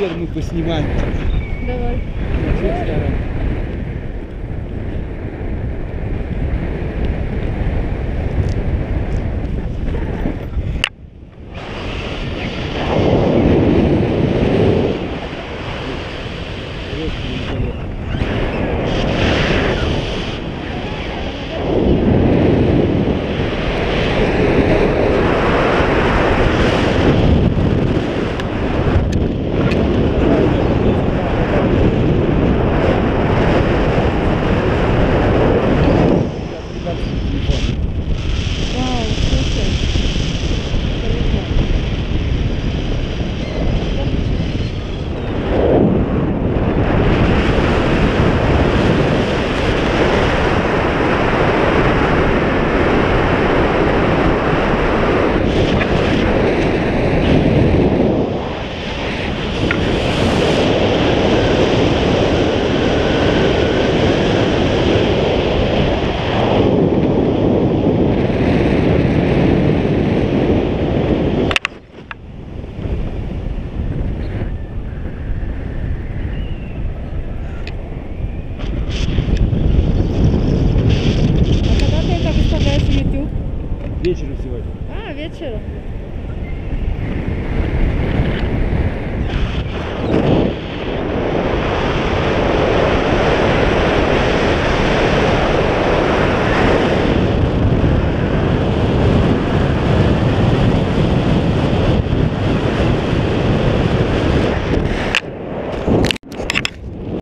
теперь мы поснимаем. Вечером сегодня. А, вечером.